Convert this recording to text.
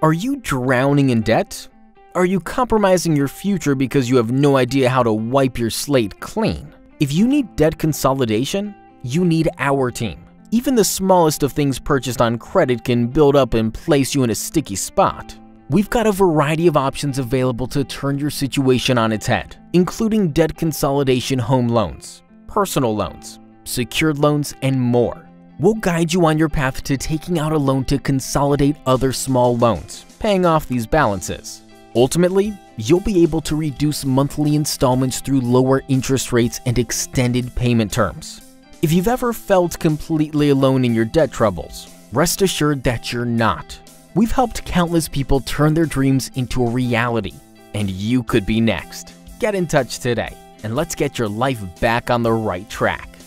Are you drowning in debt? Are you compromising your future because you have no idea how to wipe your slate clean? If you need debt consolidation, you need our team. Even the smallest of things purchased on credit can build up and place you in a sticky spot. We've got a variety of options available to turn your situation on its head, including debt consolidation home loans, personal loans, secured loans, and more. We'll guide you on your path to taking out a loan to consolidate other small loans, paying off these balances. Ultimately, you'll be able to reduce monthly installments through lower interest rates and extended payment terms. If you've ever felt completely alone in your debt troubles, rest assured that you're not. We've helped countless people turn their dreams into a reality, and you could be next. Get in touch today, and let's get your life back on the right track.